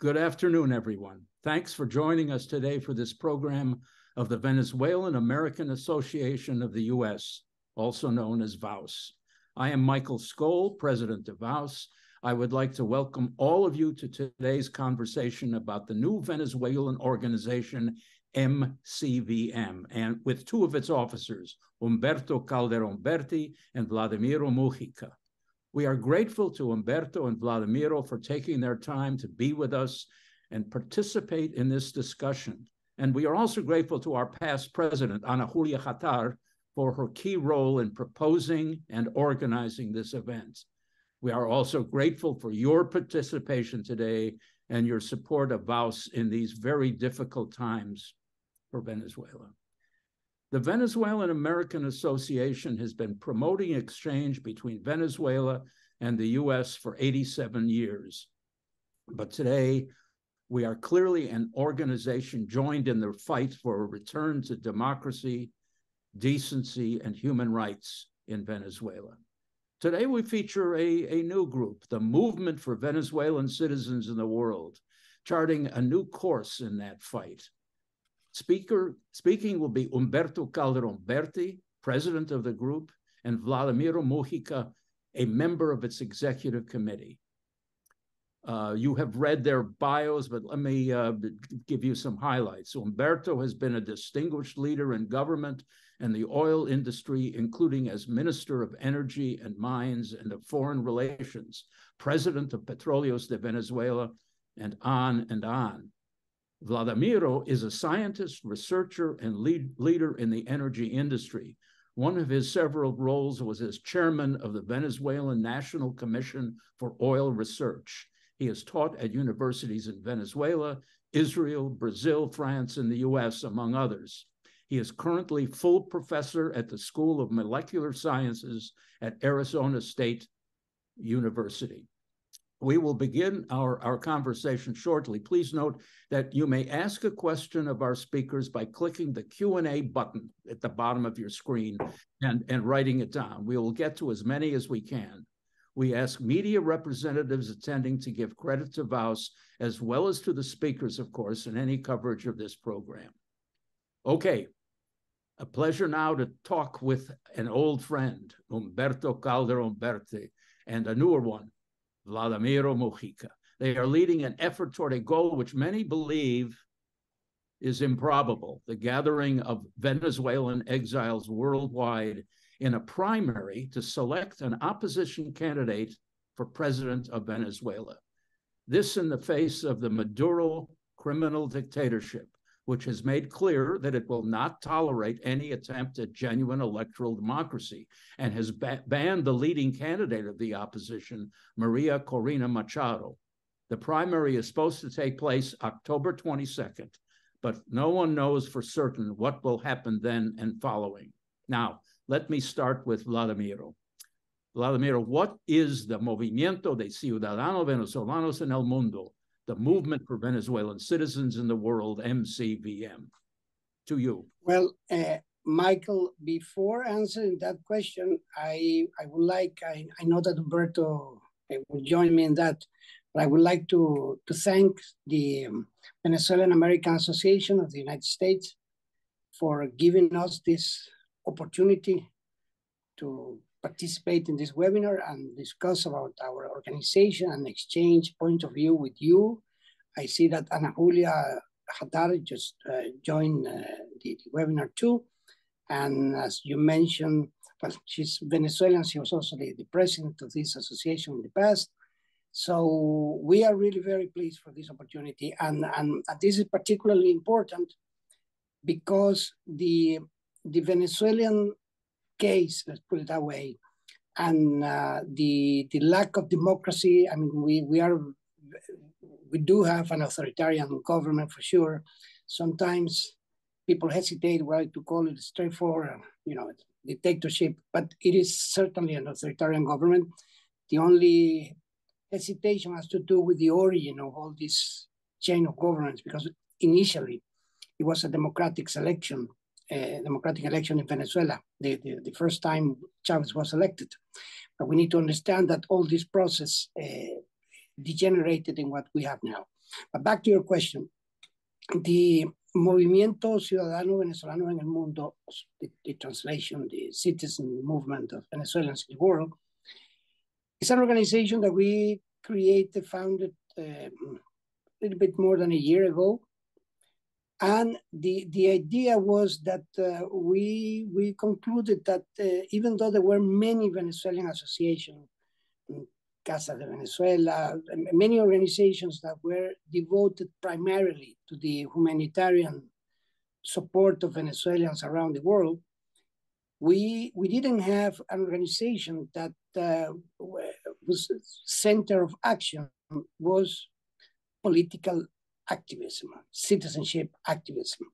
Good afternoon, everyone. Thanks for joining us today for this program of the Venezuelan American Association of the U.S., also known as VAUS. I am Michael Skol, President of VAUS. I would like to welcome all of you to today's conversation about the new Venezuelan organization, MCVM, and with two of its officers, Humberto Calderon Berti and Vladimiro Mujica. We are grateful to Humberto and Vladimiro for taking their time to be with us and participate in this discussion. And we are also grateful to our past president, Ana Julia Jatar, for her key role in proposing and organizing this event. We are also grateful for your participation today and your support of VAUS in these very difficult times for Venezuela. The Venezuelan American Association has been promoting exchange between Venezuela and the US for 87 years. But today, we are clearly an organization joined in the fight for a return to democracy, decency, and human rights in Venezuela. Today, we feature a, a new group, the Movement for Venezuelan Citizens in the World, charting a new course in that fight. Speaker, speaking will be Humberto Calderon Berti, president of the group, and Vladimiro Mujica, a member of its executive committee. Uh, you have read their bios, but let me uh, give you some highlights. Humberto has been a distinguished leader in government and the oil industry, including as Minister of Energy and Mines and of Foreign Relations, President of Petróleos de Venezuela, and on and on. Vladimiro is a scientist, researcher, and lead, leader in the energy industry. One of his several roles was as chairman of the Venezuelan National Commission for Oil Research. He has taught at universities in Venezuela, Israel, Brazil, France, and the US, among others. He is currently full professor at the School of Molecular Sciences at Arizona State University. We will begin our, our conversation shortly. Please note that you may ask a question of our speakers by clicking the Q&A button at the bottom of your screen and, and writing it down. We will get to as many as we can. We ask media representatives attending to give credit to VAUS, as well as to the speakers, of course, in any coverage of this program. Okay, a pleasure now to talk with an old friend, Humberto Calderon Berti, and a newer one, Vladimiro Mujica. They are leading an effort toward a goal which many believe is improbable the gathering of Venezuelan exiles worldwide in a primary to select an opposition candidate for president of Venezuela. This in the face of the Maduro criminal dictatorship, which has made clear that it will not tolerate any attempt at genuine electoral democracy and has ba- banned the leading candidate of the opposition, Maria Corina Machado. The primary is supposed to take place October 22nd, but no one knows for certain what will happen then and following. Now, let me start with Vladimiro. Vladimiro, what is the Movimiento de Ciudadanos Venezolanos en el Mundo, the Movement for Venezuelan Citizens in the World, MCVM? To you. Well, uh, Michael, before answering that question, I, I would like, I, I know that Humberto uh, will join me in that, but I would like to, to thank the um, Venezuelan American Association of the United States for giving us this opportunity to participate in this webinar and discuss about our organization and exchange point of view with you. I see that Ana Julia Jatar just uh, joined uh, the, the, webinar too. And as you mentioned, well, she's Venezuelan. She was also the, the president of this association in the past. So we are really very pleased for this opportunity. And, and this is particularly important because the the Venezuelan case, let's put it that way, and uh, the the lack of democracy. I mean, we we are we do have an authoritarian government for sure. Sometimes people hesitate whether to call it straightforward, you know, dictatorship, but it is certainly an authoritarian government. The only hesitation has to do with the origin of all this chain of governance, because initially it was a democratic selection uh, democratic election in Venezuela, the, the, the, first time Chavez was elected. But we need to understand that all this process uh, degenerated in what we have now. But back to your question. The Movimiento Ciudadano Venezolano en el Mundo, the, the translation, the citizen movement of Venezuelans in the world, is an organization that we created, founded um, a little bit more than a year ago. And the, the idea was that uh, we, we concluded that uh, even though there were many Venezuelan associations, Casa de Venezuela, many organizations that were devoted primarily to the humanitarian support of Venezuelans around the world, we we didn't have an organization that uh, was center of action was political activism, citizenship activism.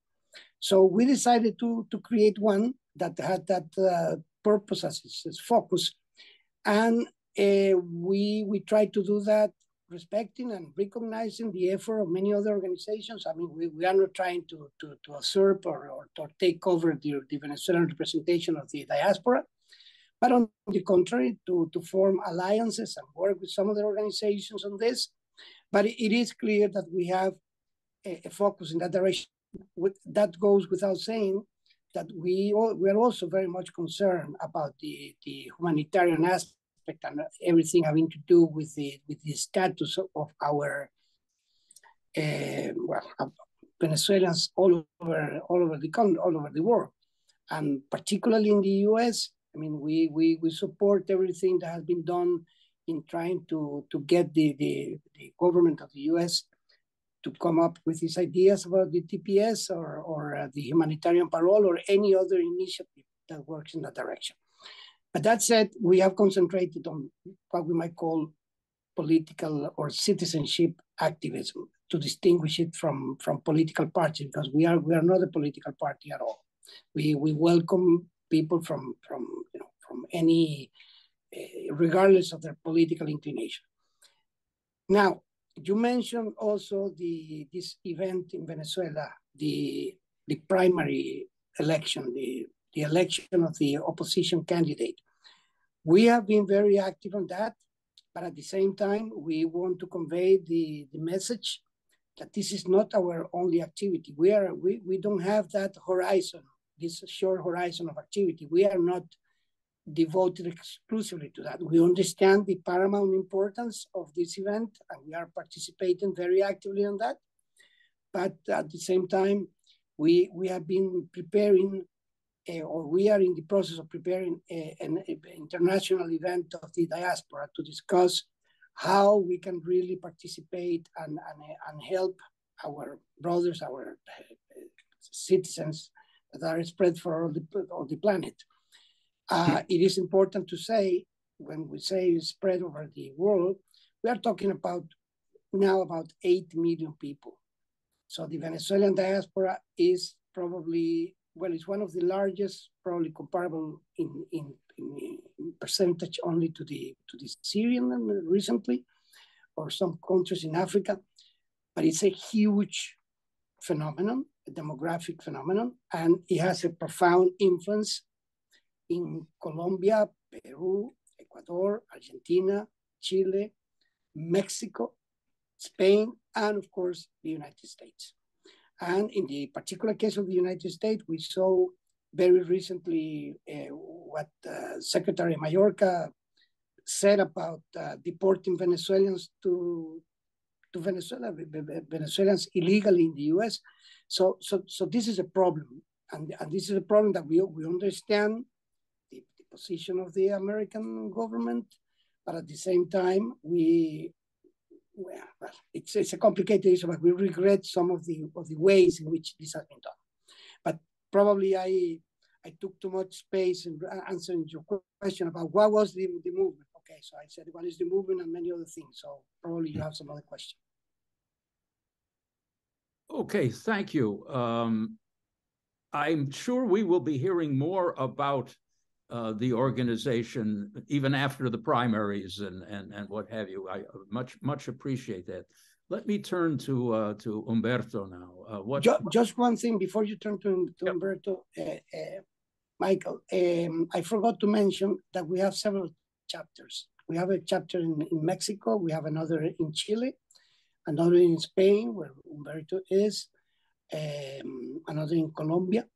So we decided to to create one that had that uh, purpose as its, focus, and uh, we we try to do that respecting and recognizing the effort of many other organizations. I mean, we, we are not trying to, to, to usurp or, or to take over the, the Venezuelan representation of the diaspora, but on the contrary, to, to form alliances and work with some other organizations on this. But it is clear that we have a, focus in that direction. With, that goes without saying that we, all, we are also very much concerned about the, the humanitarian aspect and everything having to do with the with the status of our uh, well Venezuelans all over all over the country, all over the world, and particularly in the U.S. I mean, we we we support everything that has been done in trying to to get the the, the government of the U.S. to come up with these ideas about the TPS or or uh, the humanitarian parole or any other initiative that works in that direction. But that said, we have concentrated on what we might call political or citizenship activism to distinguish it from, from political parties because we are we are not a political party at all. We we welcome people from from you know from any uh, regardless of their political inclination. Now, you mentioned also the this event in Venezuela, the the primary election, the the election of the opposition candidate. We have been very active on that, but at the same time, we want to convey the, the message that this is not our only activity. We are we, we don't have that horizon, this short horizon of activity. We are not devoted exclusively to that. We understand the paramount importance of this event and we are participating very actively on that. But at the same time, we, we have been preparing uh, or we are in the process of preparing a, an a international event of the diaspora to discuss how we can really participate and, and, and help our brothers, our uh, citizens that are spread for all the, all the planet. Uh, it is important to say, when we say spread over the world, we are talking about now about 8 million people. So the Venezuelan diaspora is probably well, it's one of the largest, probably comparable in, in, in, percentage only to the to the Syrian recently, or some countries in Africa, but it's a huge phenomenon, a demographic phenomenon, and it has a profound influence in Colombia, Peru, Ecuador, Argentina, Chile, Mexico, Spain, and of course the United States. And in the particular case of the United States, we saw very recently uh, what uh, Secretary Mayorkas said about uh, deporting Venezuelans to to Venezuela, Venezuelans illegally in the U.S. So, so, so this is a problem, and, and this is a problem that we we understand position of the American government, but at the same time, we well, it's, it's a complicated issue, but we regret some of the of the ways in which this has been done. But probably I I took too much space in answering your question about what was the, the movement. Okay, so I said what is the movement and many other things. So probably you have some other questions. Okay, thank you. Um, I'm sure we will be hearing more about uh, the organization even after the primaries and, and, and what have you. I much much appreciate that. Let me turn to uh, to Humberto now. Uh, what, just, just, one thing before you turn to, to yep. Humberto, uh, uh, Michael. Um, I forgot to mention that we have several chapters. We have a chapter in, in Mexico. We have another in Chile, another in Spain, where Humberto is, um, another in Colombia,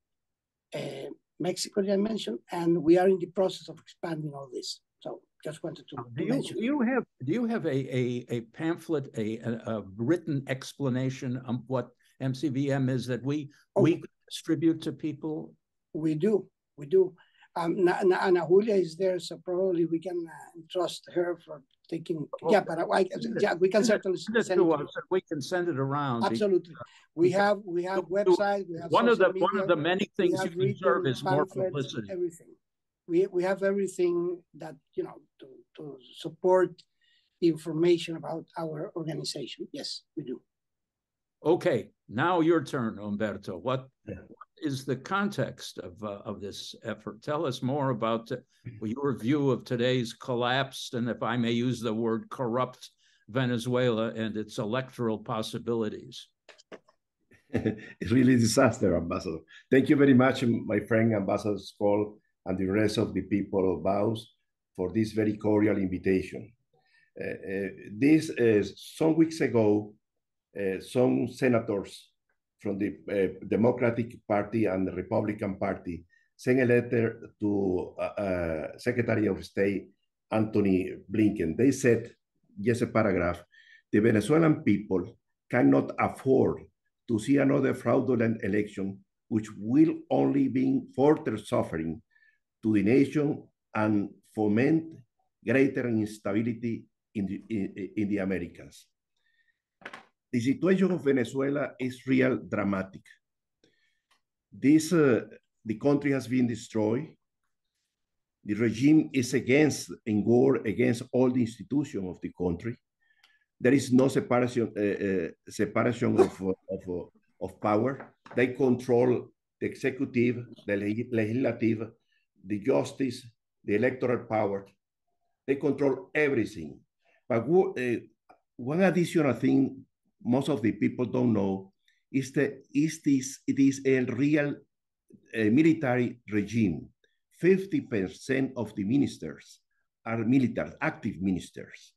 uh, Mexico, I mentioned, and we are in the process of expanding all this. So just wanted to, do you, mention. Do you have do you have a a, a pamphlet, a, a, a written explanation of what MCVM is that we oh, we distribute to people? We do, we do. Um, Ana Julia is there, so probably we can uh, trust her for taking. Okay. Yeah, but I, yeah, we can certainly send it to us. We can send it around. Absolutely, we have we have website. We have one of the media, one of the many things you deserve is more publicity. Everything. We we have everything that you know to to support information about our organization. Yes, we do. Okay, now your turn, Humberto. What, yeah. what is the context of uh, of this effort? Tell us more about your view of today's collapsed, and if I may use the word corrupt, Venezuela and its electoral possibilities. it's really a disaster, Ambassador. Thank you very much, my friend Ambassador Skol, and the rest of the people of VAUS for this very cordial invitation. Uh, uh, this is some weeks ago, uh, some senators from the uh, Democratic Party and the Republican Party sent a letter to uh, uh, Secretary of State Antony Blinken. They said, just a paragraph, the Venezuelan people cannot afford to see another fraudulent election, which will only bring further suffering to the nation and foment greater instability in the, in, in the Americas. The situation of Venezuela is real dramatic. This, uh, the country has been destroyed. The regime is against, in war against all the institutions of the country. There is no separation, uh, uh, separation of, of, of power. They control the executive, the legislative, the justice, the electoral power. They control everything. But uh, one additional thing most of the people don't know is is this it is a real military regime. 50% of the ministers are military, active ministers.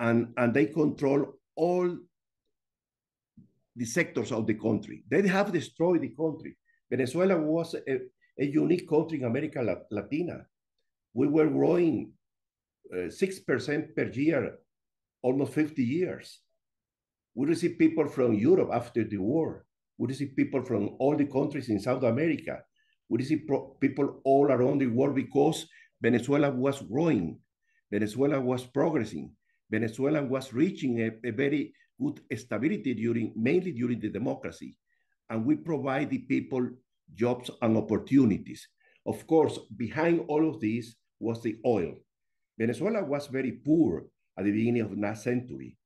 And, and they control all the sectors of the country. They have destroyed the country. Venezuela was a, a unique country in America Latina. We were growing uh, 6% per year, almost 50 years. We receive people from Europe after the war. We receive people from all the countries in South America. We receive people all around the world because Venezuela was growing. Venezuela was progressing. Venezuela was reaching a, a very good stability during, mainly during the democracy. And we provide the people jobs and opportunities. Of course, behind all of this was the oil. Venezuela was very poor at the beginning of the last century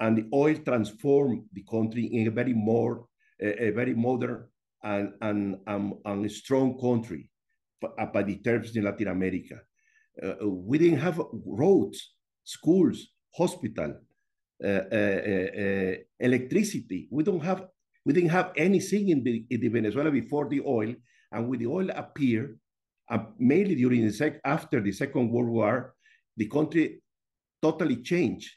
and the oil transformed the country in a very more, a, a very modern and, and, and, and strong country by the terms in Latin America. Uh, we didn't have roads, schools, hospital, uh, uh, uh, electricity. We don't have, we didn't have anything in the, in the Venezuela before the oil, and with the oil appear, uh, mainly during the sec after the Second World War, the country totally changed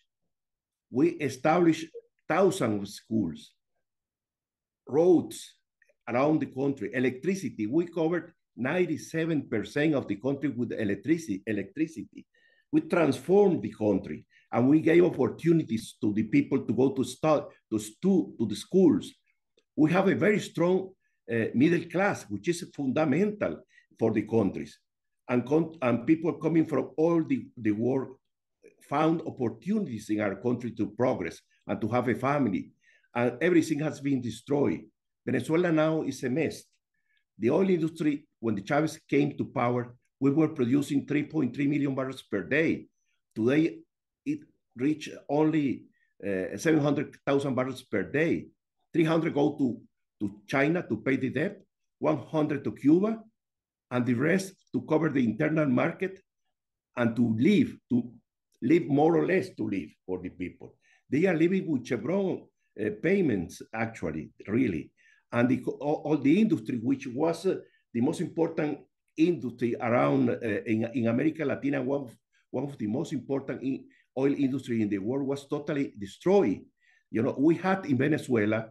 we established thousands of schools, roads around the country, electricity. We covered 97% of the country with electricity. electricity. We transformed the country and we gave opportunities to the people to go to start to, stu- to the schools. We have a very strong uh, middle class, which is fundamental for the countries. And, and people coming from all the, the world found opportunities in our country to progress and to have a family. And everything has been destroyed. Venezuela now is a mess. The oil industry, when the Chavez came to power, we were producing 3.3 million barrels per day. Today, it reached only uh, 700,000 barrels per day. 300 go to, to China to pay the debt, 100 to Cuba, and the rest to cover the internal market and to live, to live more or less to live for the people. They are living with Chevron uh, payments, actually, really. And the, all, all, the industry, which was uh, the most important industry around uh, in, in America Latina, one of, one of the most important in oil industry in the world was totally destroyed. You know, we had in Venezuela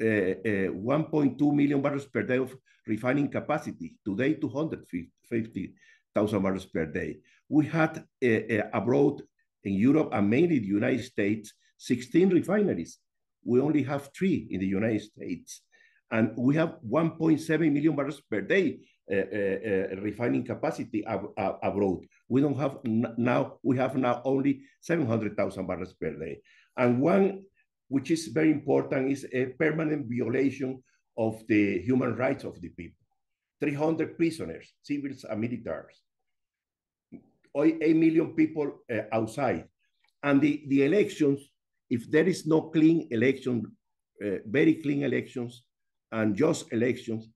uh, uh, 1.2 million barrels per day of refining capacity. Today, 250,000 barrels per day. We had uh, abroad in Europe and mainly the United States, 16 refineries. We only have three in the United States. And we have 1.7 million barrels per day uh, uh, refining capacity ab abroad. We don't have now, we have now only 700,000 barrels per day. And one which is very important, is a permanent violation of the human rights of the people. 300 prisoners, civils and militaries, 8 million people uh, outside. And the, the elections, if there is no clean election, uh, very clean elections and just elections,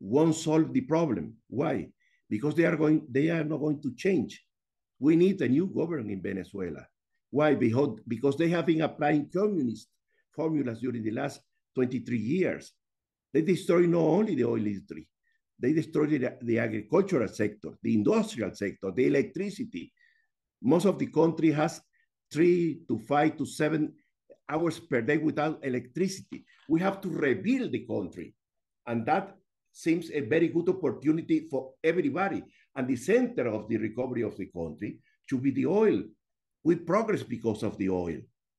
won't solve the problem. Why? Because they are going, they are not going to change. We need a new government in Venezuela. Why? Because, because they have been applying communist formulas during the last 23 years. They destroyed not only the oil industry, they destroyed the, the agricultural sector, the industrial sector, the electricity. Most of the country has three to five to seven hours per day without electricity. We have to rebuild the country. And that seems a very good opportunity for everybody. And the center of the recovery of the country should be the oil. We progress because of the oil.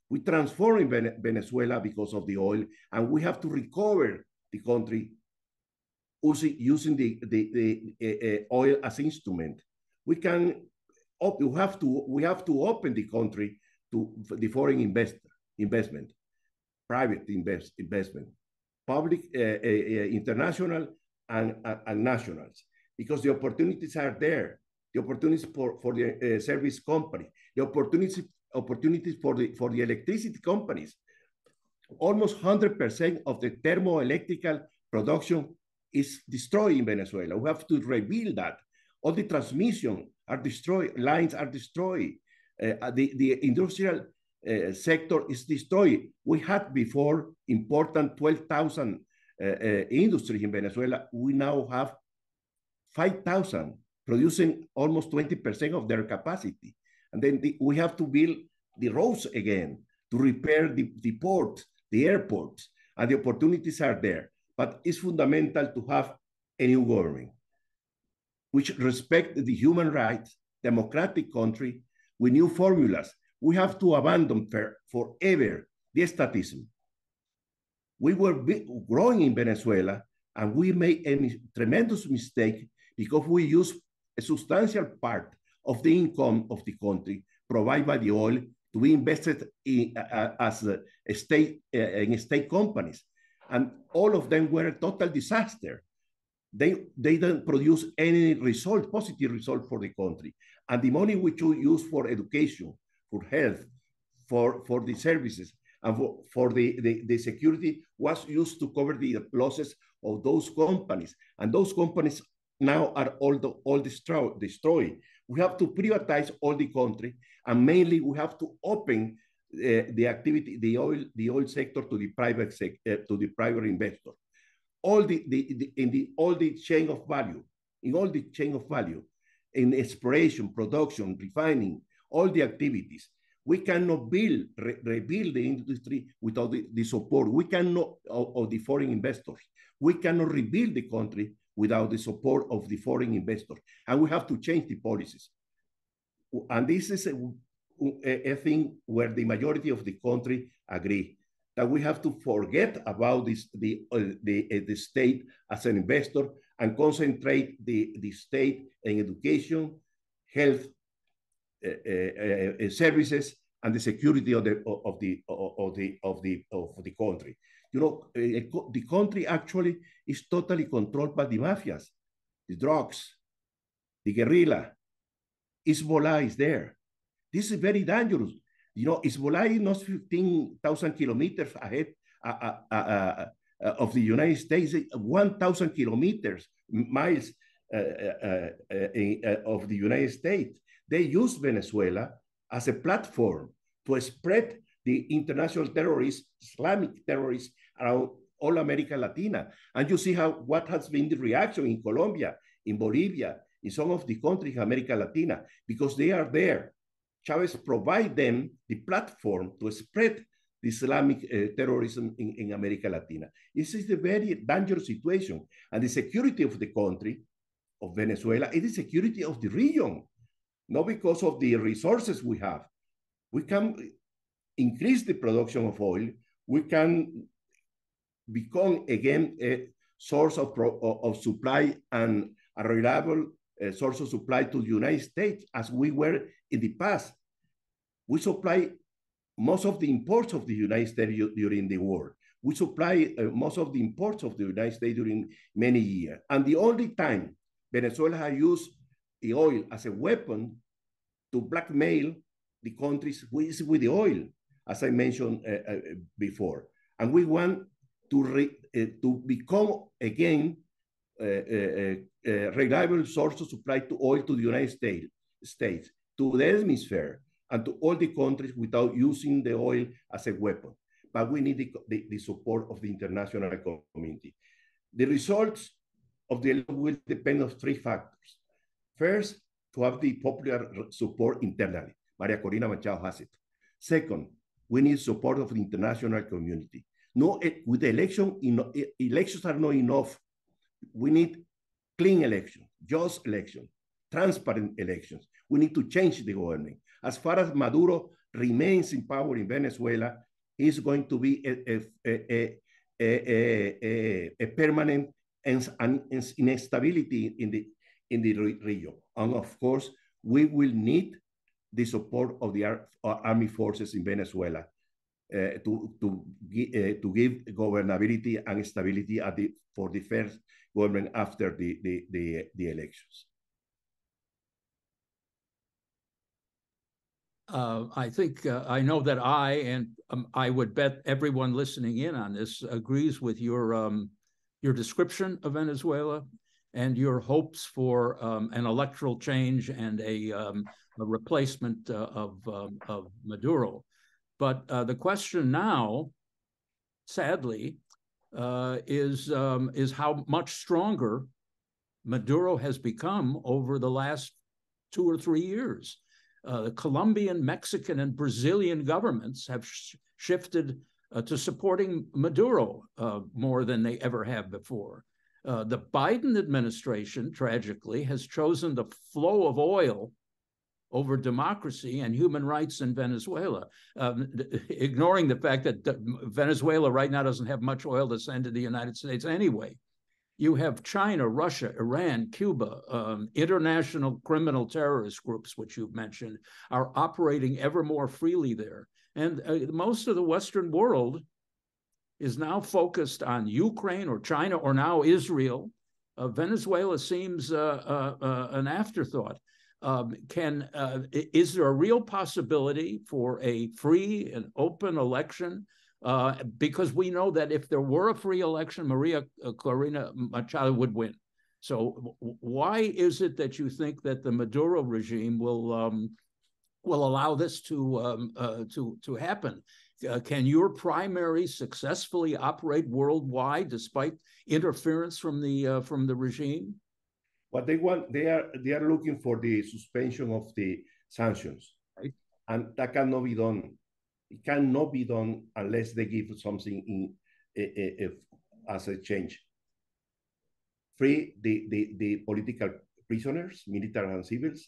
We transform Venezuela because of the oil, and we have to recover the country using, using the, the, the uh, oil as instrument. We can, we have to, we have to open the country to the foreign investor, investment, private invest, investment, public, uh, uh, international, and, and nationals, because the opportunities are there. The opportunities for, for the service company, the opportunities opportunities for the, for the electricity companies. Almost 100% of the thermoelectrical production is destroying Venezuela. We have to rebuild that. All the transmission are destroyed, lines are destroyed. Uh, the, the industrial uh, sector is destroyed. We had before important 12,000 uh, uh, industries in Venezuela. We now have 5,000 producing almost 20% of their capacity. And then the, we have to build the roads again to repair the, the ports, the airports, and the opportunities are there. But it's fundamental to have a new government which respect the human rights, democratic country with new formulas. We have to abandon for, forever the statism. We were growing in Venezuela and we made a tremendous mistake because we used a substantial part of the income of the country provided by the oil to be invested in, uh, as a, state uh, in state companies, and all of them were a total disaster. They they don't produce any result, positive result for the country, and the money which you use for education, for health, for for the services, and for, for the, the, the security was used to cover the losses of those companies, and those companies now are all the, all destroyed. We have to privatize all the country, and mainly we have to open the activity, the oil, the oil sector to the private sector, uh, to the private investor. All the, the, the, in the all the chain of value, in all the chain of value, in exploration, production, refining, all the activities. We cannot build, re rebuild the industry without the, the support. We cannot, of, of the foreign investors. We cannot rebuild the country without the support of the foreign investors. And we have to change the policies. And this is a, a, thing where the majority of the country agree that we have to forget about this, the, uh, the, uh, the state as an investor and concentrate the, the state in education, health, uh, uh, services, and the security of the, of the, of the, of the, of the country. You know, uh, the country actually is totally controlled by the mafias, the drugs, the guerrilla. Hezbollah is there. This is very dangerous. You know, Hezbollah is not 15,000 kilometers ahead uh, uh, uh, of the United States, 1,000 kilometers, miles of the United States. They use Venezuela as a platform to spread the international terrorists, Islamic terrorists around all America Latina. And you see how what has been the reaction in Colombia, in Bolivia, in some of the countries in America Latina, because they are there. Chavez provide them the platform to spread the Islamic uh, terrorism in, in America Latina. This is a very dangerous situation. And the security of the country, of Venezuela, is the security of the region, not because of the resources we have. We can increase the production of oil. We can become again a source of, of supply and a reliable uh, source of supply to the United States as we were in the past. We supply most of the imports of the United States during the war. We supply uh, most of the imports of the United States during many years. And the only time Venezuela has used the oil as a weapon to blackmail the countries is with the oil, as I mentioned uh, uh, before. And we want to, re, uh, to become again reliable source of supply to oil to the United States, States, to the hemisphere, and to all the countries without using the oil as a weapon. But we need the, the, the support of the international community. The results of the will depend on three factors. First, to have the popular support internally. Maria Corina Machado has it. Second, we need support of the international community. No, eh, with the election, eh, elections are not enough. We need clean election, just election, transparent elections. We need to change the government. As far as Maduro remains in power in Venezuela, he's going to be a, a, a, a permanent instability in the in the region. And of course, we will need the support of the ar army forces in Venezuela uh, to to, uh, to give governability and stability at the, for the first government after the the the, the elections. Uh, I think uh, I know that I and um, I would bet everyone listening in on this agrees with your um, your description of Venezuela and your hopes for um, an electoral change and a, um, a replacement uh, of, um, of Maduro. But uh, the question now, sadly, uh, is, um, is how much stronger Maduro has become over the last two or three years. Uh, the Colombian, Mexican, and Brazilian governments have sh shifted uh, to supporting Maduro uh, more than they ever have before. Uh, the Biden administration, tragically, has chosen the flow of oil over democracy and human rights in Venezuela, um, ignoring the fact that Venezuela right now doesn't have much oil to send to the United States anyway. You have China, Russia, Iran, Cuba, um, international criminal terrorist groups, which you've mentioned, are operating ever more freely there. And uh, most of the Western world is now focused on Ukraine or China or now Israel. Uh, Venezuela seems uh, uh, uh an afterthought. Um, can uh, is there a real possibility for a free and open election? because we know that if there were a free election, Maria Corina Machado would win. So why is it that you think that the Maduro regime will um, will allow this to um, uh, to to happen. Uh, can your primary successfully operate worldwide despite interference from the uh, from the regime? What they want, they are they are looking for the suspension of the sanctions, right. and that cannot be done. It cannot be done unless they give something in if, as a change. Free the, the, the political prisoners, military and civils,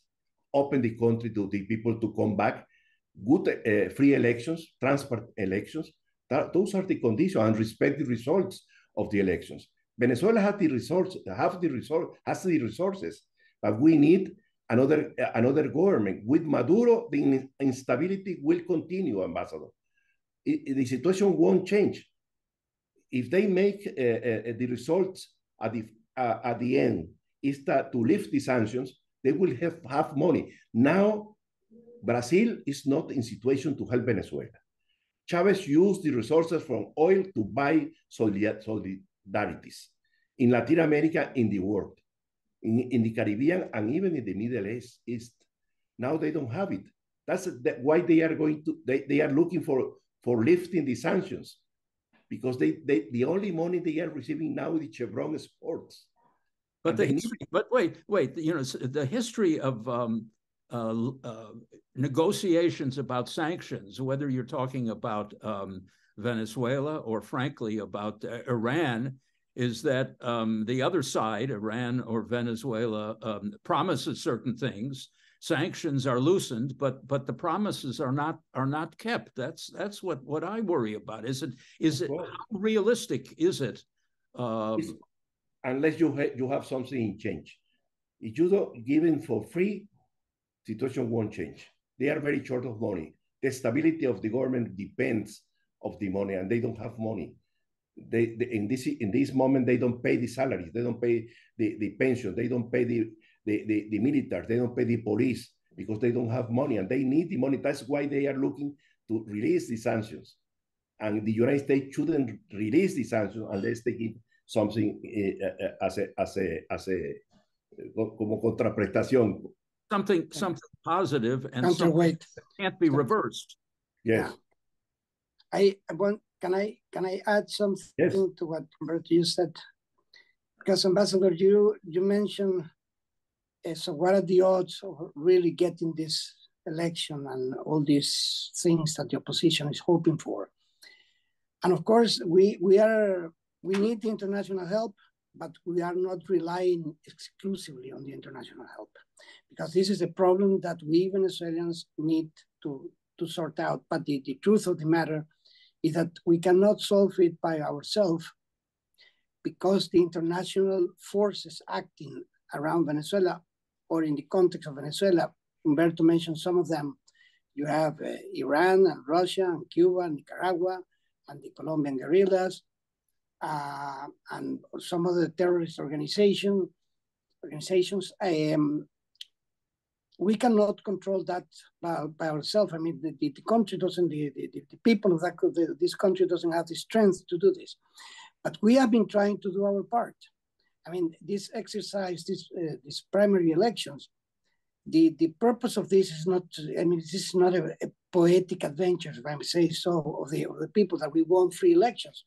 open the country to the people to come back, good uh, free elections, transparent elections. That, those are the conditions and respect the results of the elections. Venezuela has the resources, have the resource, has the resources, but we need another another government. With Maduro, the instability will continue, Ambassador. The situation won't change. If they make uh, uh, the results at the uh, at the end is that to lift the sanctions, they will have, have money. Now, Brazil is not in situation to help Venezuela. Chavez used the resources from oil to buy solidarities in Latin America, in the world, in, in the Caribbean, and even in the Middle East. East. Now they don't have it. That's why they are going to, they, they are looking for, for lifting the sanctions because they, they the only money they are receiving now is Chevron exports. But the history, but wait, wait, you know, the history of um, uh, uh, negotiations about sanctions, whether you're talking about um, Venezuela or, frankly, about uh, Iran, is that um, the other side, Iran or Venezuela, um, promises certain things. Sanctions are loosened, but but the promises are not are not kept. That's that's what what I worry about. Is it is it how realistic is it? Um, unless you ha you have something in change. If you don't give it for free, situation won't change. They are very short of money. The stability of the government depends of the money, and they don't have money. They, they, in this in this moment they don't pay the salaries, they don't pay the, the pension, they don't pay the the, the, the military, they don't pay the police because they don't have money and they need the money. That's why they are looking to release the sanctions. And the United States shouldn't release the sanctions unless they give something uh, as a as a as a como contraprestación something something positive and something that can't be reversed. Yes. Yeah. I want can I can I add something yes. to what Humberto you said? Because Ambassador, you you mentioned uh, so what are the odds of really getting this election and all these things that the opposition is hoping for? And of course, we we are we need international help, but we are not relying exclusively on the international help because this is a problem that we Venezuelans need to, to sort out. But the, the truth of the matter is that we cannot solve it by ourselves because the international forces acting around Venezuela or in the context of Venezuela, Humberto mentioned some of them. You have uh, Iran and Russia and Cuba and Nicaragua and the Colombian guerrillas uh, and some of the terrorist organization, organizations. Um, we cannot control that by, by ourselves. I mean, the, the, the, country doesn't, the, the, the people of that, the, this country doesn't have the strength to do this. But we have been trying to do our part. I mean, this exercise, this, uh, these primary elections, the, the purpose of this is not, I mean, this is not a, a poetic adventure, if I may say so, of the, of the people that we want free elections.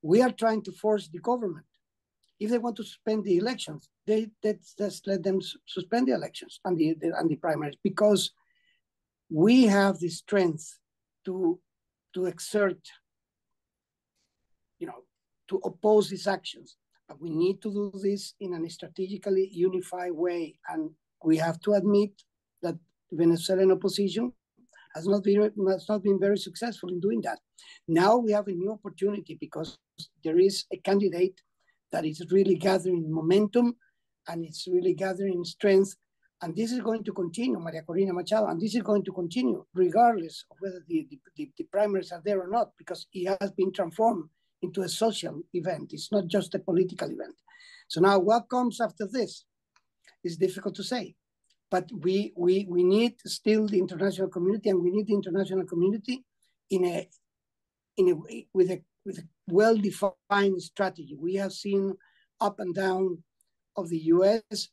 We are trying to force the government if they want to suspend the elections, they let's just let them suspend the elections and the, the and the primaries because we have the strength to to exert, you know, to oppose these actions. But we need to do this in a strategically unified way, and we have to admit that Venezuelan opposition has not been has not been very successful in doing that. Now we have a new opportunity because there is a candidate that is really gathering momentum and it's really gathering strength. And this is going to continue, Maria Corina Machado, and this is going to continue regardless of whether the, the, the primaries are there or not, because it has been transformed into a social event. It's not just a political event. So now what comes after this is difficult to say. But we, we, we need still the international community and we need the international community in a, in a, with a with a well-defined strategy. We have seen up and down of the US,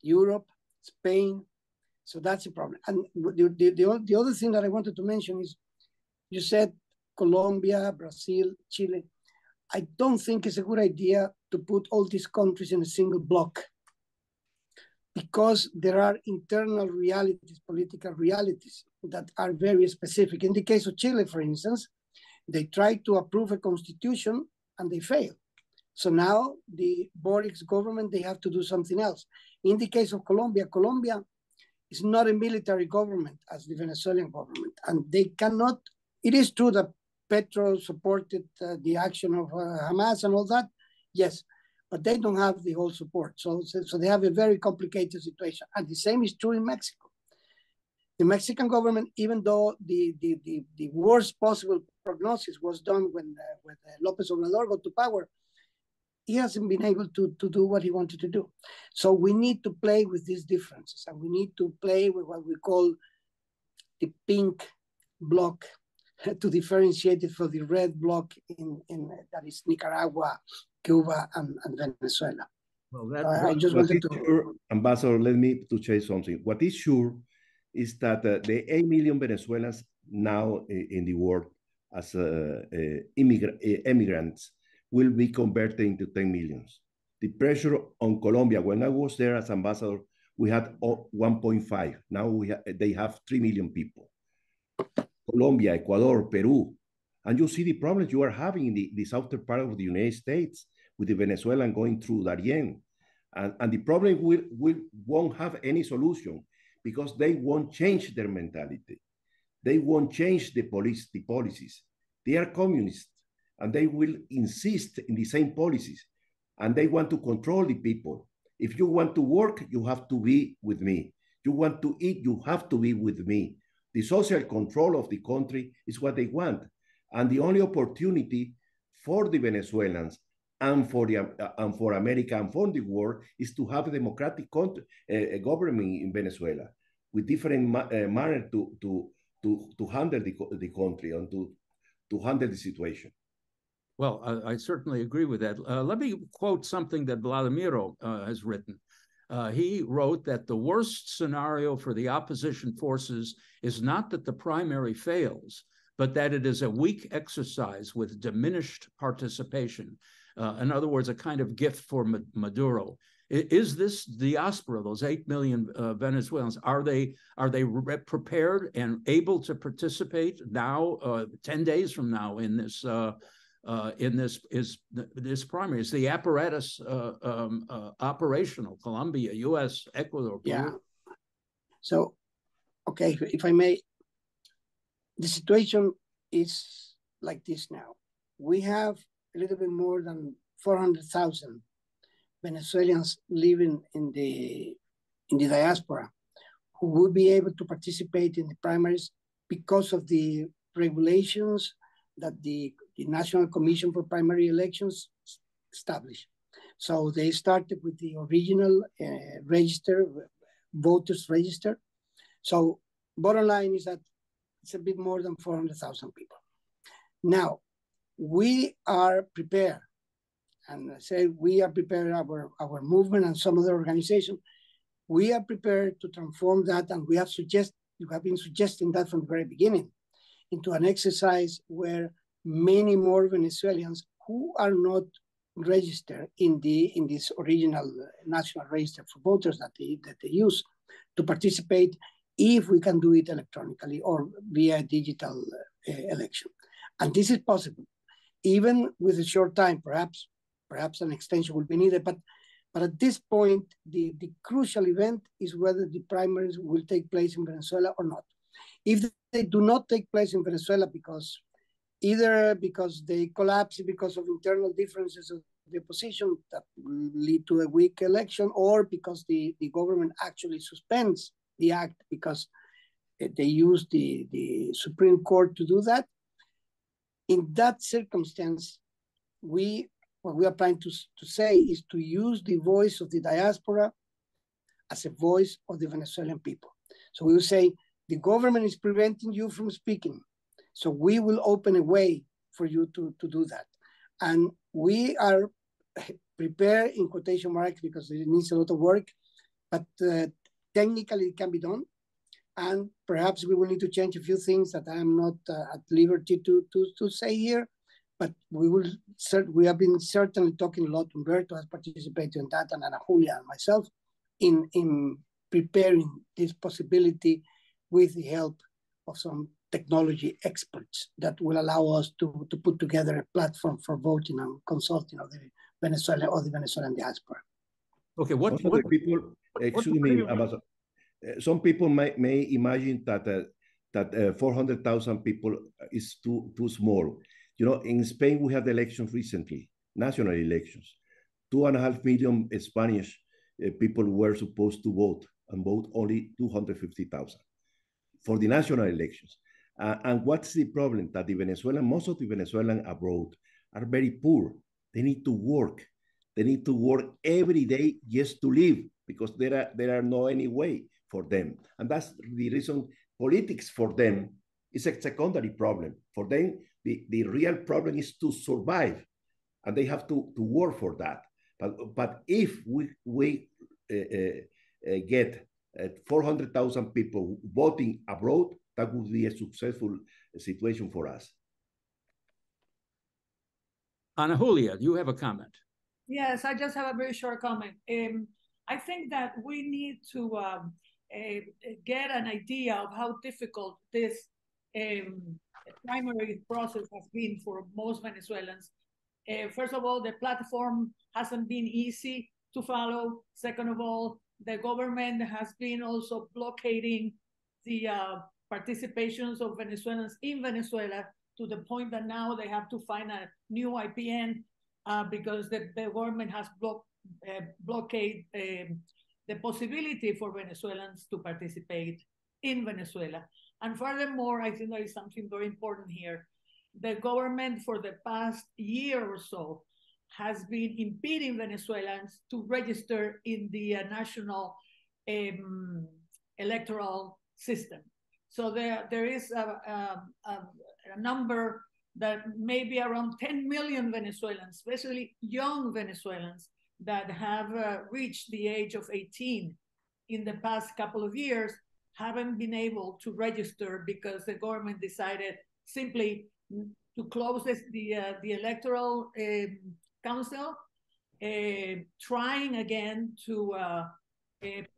Europe, Spain. So that's a problem. And the, the, the, the other thing that I wanted to mention is you said Colombia, Brazil, Chile. I don't think it's a good idea to put all these countries in a single block because there are internal realities, political realities that are very specific. In the case of Chile, for instance, they tried to approve a constitution and they failed. So now the Boric's government, they have to do something else. In the case of Colombia, Colombia is not a military government as the Venezuelan government. And they cannot, it is true that Petro supported uh, the action of uh, Hamas and all that, yes, but they don't have the whole support. So, so, they have a very complicated situation. And the same is true in Mexico the Mexican government, even though the, the, the, the worst possible prognosis was done when, uh, when uh, Lopez Obrador got to power, he hasn't been able to, to do what he wanted to do. So we need to play with these differences and we need to play with what we call the pink block to differentiate it from the red block in, in that is Nicaragua, Cuba, and, and Venezuela. Well, that, I just wanted to... Sure, Ambassador, let me to say something. What is sure is that uh, the 8 million Venezuelans now in the world as uh, uh, immigrant, immigrants will be converted into 10 millions. The pressure on Colombia, when I was there as ambassador, we had 1.5. Now we ha they have 3 million people. Colombia, Ecuador, Peru. And you see the problems you are having in the, the southern part of the United States with the Venezuelan going through Darien. And, and the problem will, will, won't have any solution because they won't change their mentality. They won't change the, police, the policies. They are communists and they will insist in the same policies and they want to control the people. If you want to work, you have to be with me. You want to eat, you have to be with me. The social control of the country is what they want. And the only opportunity for the Venezuelans and for the uh, and for America and for the world is to have a democratic country, uh, government in Venezuela with different ma uh, manner to to to to handle the, the country and to to handle the situation. Well, I, I certainly agree with that. Uh, let me quote something that Vladimiro uh, has written. Uh, he wrote that the worst scenario for the opposition forces is not that the primary fails, but that it is a weak exercise with diminished participation. Uh, in other words, a kind of gift for Maduro. Is this diaspora, those eight million uh, Venezuelans, are they are they prepared and able to participate now, uh, ten days from now, in this uh, uh, in this is this primary? Is the apparatus uh, um, uh, operational? Colombia, U.S., Ecuador. Peru? Yeah. So, okay, if I may, the situation is like this now. We have a little bit more than 400,000 Venezuelans living in the in the diaspora who would be able to participate in the primaries because of the regulations that the, the National Commission for Primary Elections established. So they started with the original uh, register, voters register. So bottom line is that it's a bit more than 400,000 people. Now, we are prepared, and I say we are prepared, our, our movement and some other organization, we are prepared to transform that, and we have suggest, you have been suggesting that from the very beginning into an exercise where many more Venezuelans who are not registered in the in this original national register for voters that they that they use to participate if we can do it electronically or via digital uh, election. And this is possible even with a short time perhaps perhaps an extension will be needed but but at this point the the crucial event is whether the primaries will take place in venezuela or not. If they do not take place in Venezuela because either because they collapse because of internal differences of the opposition that lead to a weak election or because the, the government actually suspends the act because they use the, the Supreme Court to do that. In that circumstance, we what we are trying to, to say is to use the voice of the diaspora as a voice of the Venezuelan people. So we will say the government is preventing you from speaking. So we will open a way for you to, to do that. And we are prepared in quotation marks because it needs a lot of work, but uh, technically it can be done. And perhaps we will need to change a few things that I am not uh, at liberty to, to, to say here, but we will, we have been certainly talking a lot, Humberto has participated in that, and Ana Julia and myself, in, in preparing this possibility with the help of some technology experts that will allow us to, to put together a platform for voting and consulting of the Venezuela or the Venezuelan diaspora. Okay, what, what people, excuse me, Ambassador, uh, some people may, may imagine that uh, that uh, 400,000 people is too too small. You know, in Spain we had elections recently, national elections. Two and a half million Spanish uh, people were supposed to vote, and vote only 250,000 for the national elections. Uh, and what's the problem? That the Venezuelan, most of the Venezuelan abroad are very poor. They need to work. They need to work every day just to live because there are there are no any way for them. And that's the reason politics for them is a secondary problem. For them, the, the real problem is to survive. And they have to, to work for that. But, but if we, we uh, uh, uh get 400,000 people voting abroad, that would be a successful situation for us. Ana Julia, you have a comment. Yes, I just have a very short comment. Um, I think that we need to um, uh, get an idea of how difficult this um, primary process has been for most Venezuelans. Uh, first of all, the platform hasn't been easy to follow. Second of all, the government has been also blockading the uh, participations of Venezuelans in Venezuela to the point that now they have to find a new IPN uh, because the, the, government has blocked uh, blockade um, the possibility for Venezuelans to participate in Venezuela. And furthermore, I think there is something very important here. The government for the past year or so has been impeding Venezuelans to register in the uh, national um, electoral system. So there, there is a, a, a, number that maybe around 10 million Venezuelans, especially young Venezuelans, that have uh, reached the age of 18 in the past couple of years haven't been able to register because the government decided simply to close this, the uh, the electoral um, council, uh, trying again to uh,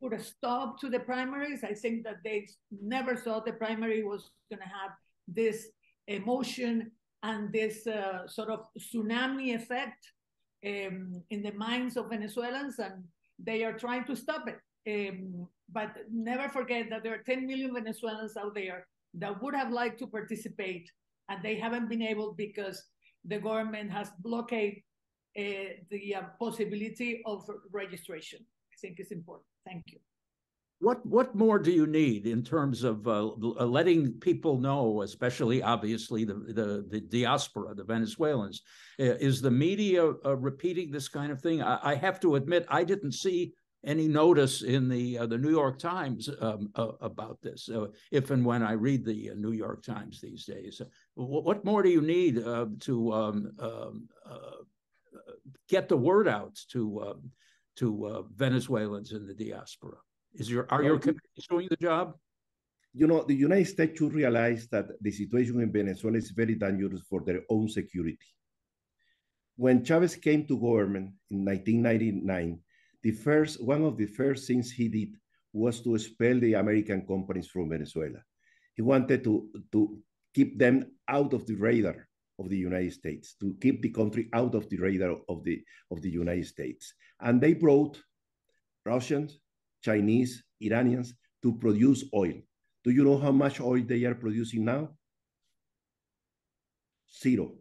put a stop to the primaries. I think that they never thought the primary was going to have this emotion and this uh, sort of tsunami effect um, in the minds of Venezuelans, and they are trying to stop it. Um, but never forget that there are 10 million Venezuelans out there that would have liked to participate, and they haven't been able because the government has blockaded uh, the uh, possibility of registration. I think it's important. Thank you. What what more do you need in terms of uh, uh, letting people know, especially obviously the the, the diaspora, the Venezuelans? Uh, is the media uh, repeating this kind of thing? I, I, have to admit, I didn't see any notice in the uh, the New York Times um, uh, about this. if and when I read the New York Times these days, what more do you need to um, um get the word out to to uh, Venezuelans in the diaspora? Is your are your committees doing the job? You know, the United States should realize that the situation in Venezuela is very dangerous for their own security. When Chavez came to government in 1999, the first one of the first things he did was to expel the American companies from Venezuela. He wanted to, to keep them out of the radar of the United States, to keep the country out of the radar of the, of the United States. And they brought Russians, Chinese, Iranians to produce oil. Do you know how much oil they are producing now? Zero.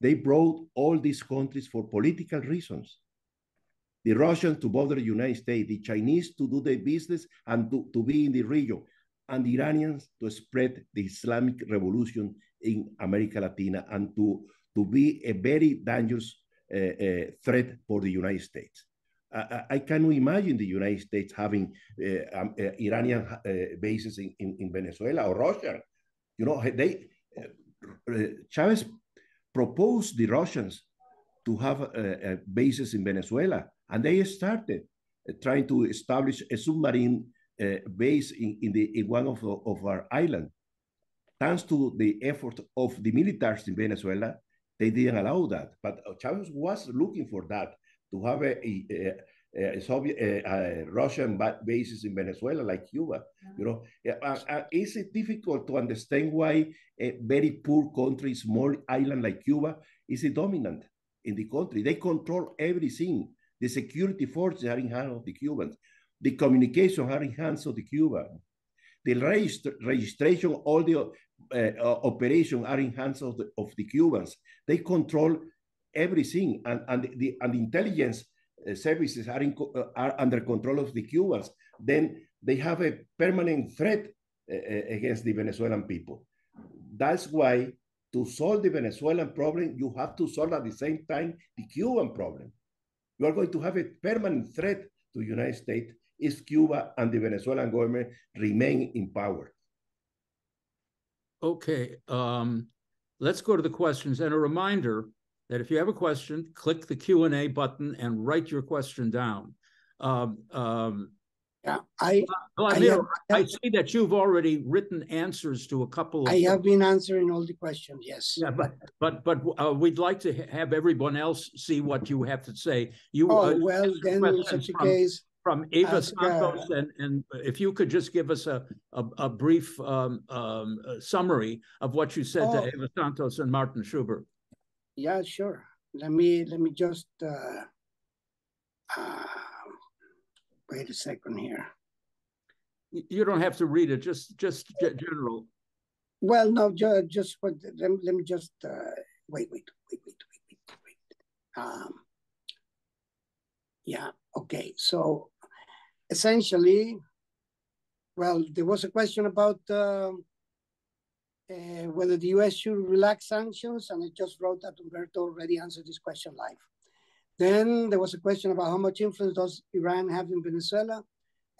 They brought all these countries for political reasons. The Russians to bother the United States, the Chinese to do their business and to, to be in the region, and the Iranians to spread the Islamic revolution in America Latina and to, to be a very dangerous uh, uh, threat for the United States. I, I can imagine the United States having uh, um, uh, Iranian uh, bases in, in, in, Venezuela or Russia. You know, they Chavez proposed the Russians to have bases in Venezuela, and they started trying to establish a submarine base in, in, the, in one of, of our islands. Thanks to the effort of the militaries in Venezuela, they didn't allow that. But Chavez was looking for that to have a, a, a Soviet, a, Russian bases in Venezuela, like Cuba. You know, uh, uh, is it difficult to understand why a very poor country, small island like Cuba, is it dominant in the country? They control everything. The security forces are in hands of the Cubans. The communication are in hands of the Cubans. The regist registration, all the uh, uh, operation are in hands of the, of the Cubans. They control everything, and, and, the, and intelligence uh, services are, in, uh, are under control of the Cubans, then they have a permanent threat against the Venezuelan people. That's why to solve the Venezuelan problem, you have to solve at the same time the Cuban problem. You are going to have a permanent threat to the United States if Cuba and the Venezuelan government remain in power. Okay, um, let's go to the questions. And a reminder that if you have a question, click the Q&A button and write your question down. Um, um, yeah, I, I, have, I, see that you've already written answers to a couple of. I have been answering all the questions. Yes. Yeah, but but but uh, we'd like to have everyone else see what you have to say. You. Oh uh, well, then in such a case. From Eva Santos, uh, and, and if you could just give us a, a, a brief um, um, summary of what you said oh, to Eva Santos and Martin Schubert. Yeah, sure. Let me let me just uh, uh, wait a second here. You don't have to read it. Just just general. Well, no, just, just let, let me just uh, wait, wait, wait, wait, wait, wait, wait. Um, yeah. Okay. So essentially, well, there was a question about uh, uh, whether the U.S. should relax sanctions, and I just wrote that Humberto already answered this question live. Then there was a question about how much influence does Iran have in Venezuela.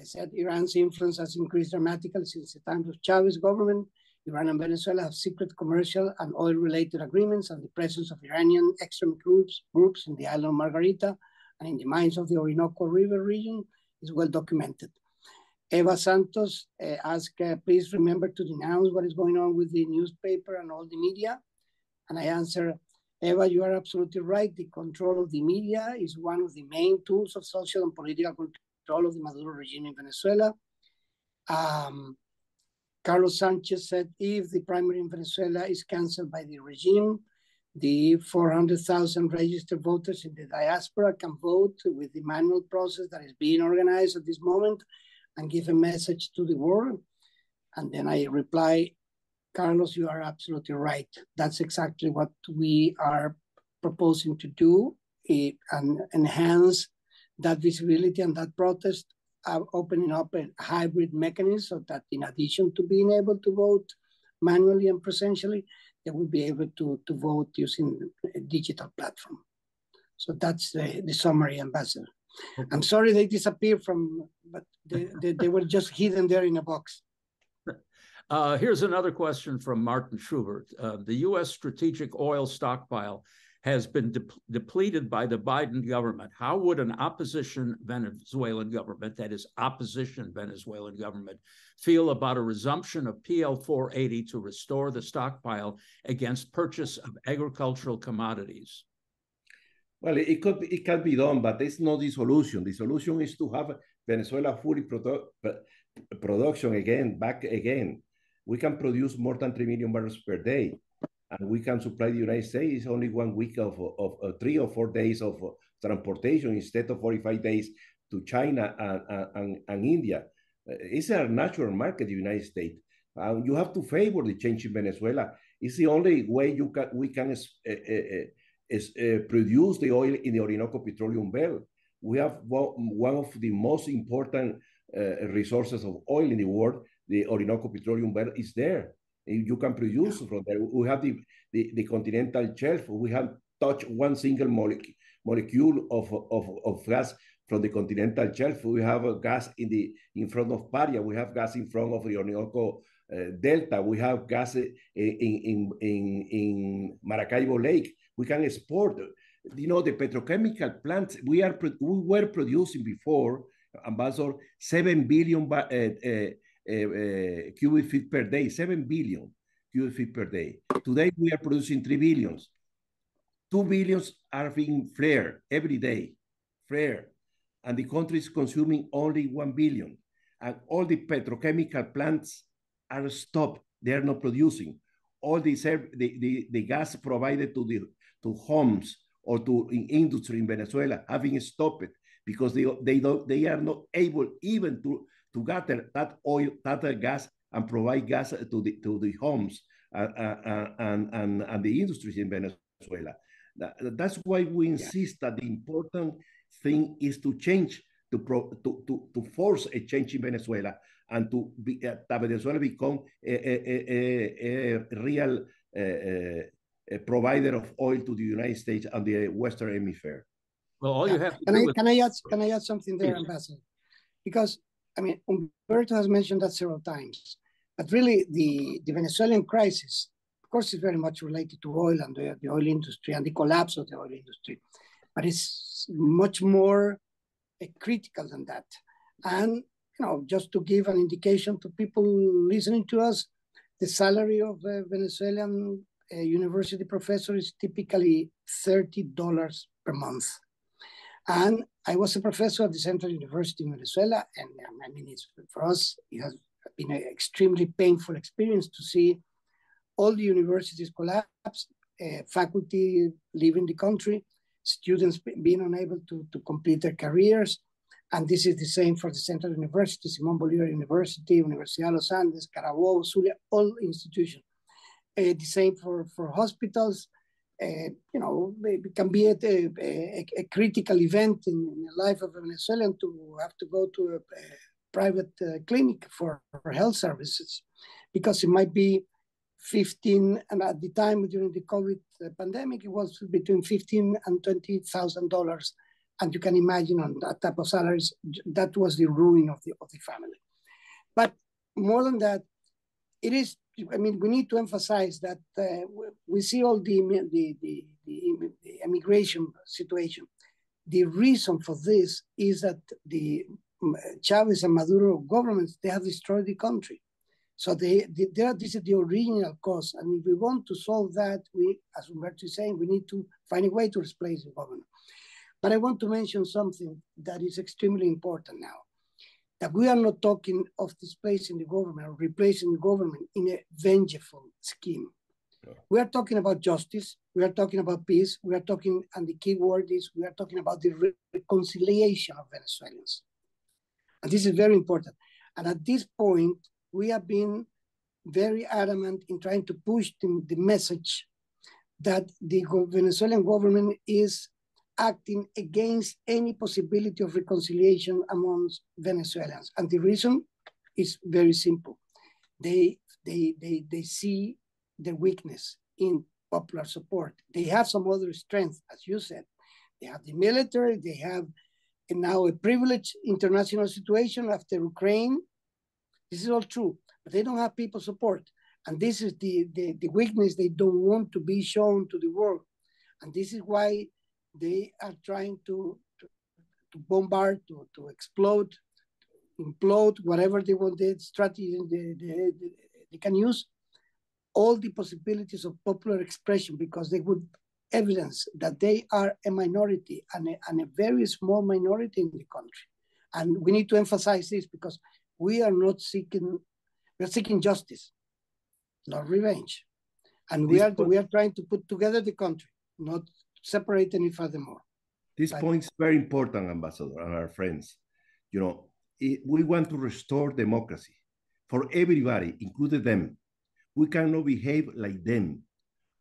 I said Iran's influence has increased dramatically since the time of Chavez government. Iran and Venezuela have secret commercial and oil-related agreements, and the presence of Iranian extremist groups, groups in the island of Margarita and in the mines of the Orinoco River region is well documented. Eva Santos uh, asked, uh, please remember to denounce what is going on with the newspaper and all the media. And I answer, Eva, you are absolutely right. The control of the media is one of the main tools of social and political control of the Maduro regime in Venezuela. Um, Carlos Sanchez said, if the primary in Venezuela is canceled by the regime, the 400,000 registered voters in the diaspora can vote with the manual process that is being organized at this moment and give a message to the world. And then I reply, Carlos, you are absolutely right. That's exactly what we are proposing to do eh, and enhance that visibility and that protest, opening up a hybrid mechanism so that in addition to being able to vote manually and presentially, they will be able to, to vote using a digital platform. So that's the, the summary, Ambassador. I'm sorry they disappeared from, but they, they, they, were just hidden there in a box. Uh, here's another question from Martin Schubert. Uh, the U.S. strategic oil stockpile has been de depleted by the Biden government. How would an opposition Venezuelan government, that is, opposition Venezuelan government, feel about a resumption of PL 480 to restore the stockpile against purchase of agricultural commodities? Well, it could be, it can be done, but it's not the solution. The solution is to have Venezuela fully produ production again, back again. We can produce more than 3 million barrels per day, and we can supply the United States only one week of, of, of three or four days of transportation instead of 45 days to China and, and, and India. It's a natural market, the United States. Uh, you have to favor the change in Venezuela. It's the only way you can we can uh, uh, uh, produce the oil in the Orinoco Petroleum Belt. We have one of the most important uh, resources of oil in the world. The Orinoco Petroleum Belt is there. You can produce from there. We have the, the, the continental shelf. We have touched one single molecule molecule of, of, of gas from the continental shelf. We have a gas in the in front of Paria. We have gas in front of the Orinoco uh, Delta. We have gas in, in, in, in Maracaibo Lake we can export. You know, the petrochemical plants we are we were producing before, Ambassador, seven billion uh, uh, Eh, eh, cubic feet per day, seven billion cubic feet per day. Today we are producing three billions. Two billions are being flared every day, flared, and the country is consuming only one billion. And all the petrochemical plants are stopped; they are not producing. All the, the, the, the gas provided to the to homes or to in industry in Venezuela having stopped because they they don't they are not able even to to gather that oil that gas and provide gas to the to the homes uh, uh, and and and the industries in Venezuela. That's why we insist that the important thing is to change to pro, to, to to force a change in Venezuela and to be uh, that Venezuela become a, a, a, a real uh, uh a provider of oil to the United States and the Western Hemisphere. Well, all you have can I can I add can I add something there, Ambassador? Because I mean, Humberto has mentioned that several times, but really the the Venezuelan crisis, of course, is very much related to oil and the, the oil industry and the collapse of the oil industry, but it's much more uh, critical than that. And you know, just to give an indication to people listening to us, the salary of a Venezuelan a university professor is typically $30 per month. And I was a professor at the Central University in Venezuela, and um, I mean, it's, for us, it has been an extremely painful experience to see all the universities collapse, uh, faculty leaving the country, students being unable to, to complete their careers. And this is the same for the Central University, Simon Bolivar University, Universidad los Andes, Carabobo, Zulia, all institutions. Uh, the same for, for hospitals, you know, it can be a, a, a critical event in, in, the life of a Venezuelan to have to go to a, a private uh, clinic for, for health services. Because it might be 15 and at the time during the covid uh, pandemic it was between 15 and 20 thousand dollars. And you can imagine on that type of salaries that was the ruin of the of the family. But more than that it is I mean, we need to emphasize that uh, we see all the, the, the, the, immigration situation. The reason for this is that the Chavez and Maduro governments, they have destroyed the country. So they, they, they are, this is the original cause. And if we want to solve that, we, as Humberto is saying, we need to find a way to replace the government. But I want to mention something that is extremely important now that we are not talking of displacing the government or replacing the government in a vengeful scheme. Yeah. We are talking about justice. We are talking about peace. We are talking, and the key word is we are talking about the reconciliation of Venezuelans. And this is very important. And at this point, we have been very adamant in trying to push the, the message that the Venezuelan government is acting against any possibility of reconciliation amongst Venezuelans. And the reason is very simple. They, they, they, they see the weakness in popular support. They have some other strength, as you said. They have the military, they have now a privileged international situation after Ukraine. This is all true, but they don't have people support. And this is the, the, the weakness they don't want to be shown to the world. And this is why they are trying to, to, to bombard, to, to explode, implode, whatever they want, the strategy they, they, they can use all the possibilities of popular expression because they would evidence that they are a minority and a, and a very small minority in the country. And we need to emphasize this because we are not seeking, we're seeking justice, not revenge. And we are, we are trying to put together the country, not separate any furthermore. This but, point is very important, Ambassador, and our friends. You know, it, we want to restore democracy for everybody, including them. We cannot behave like them.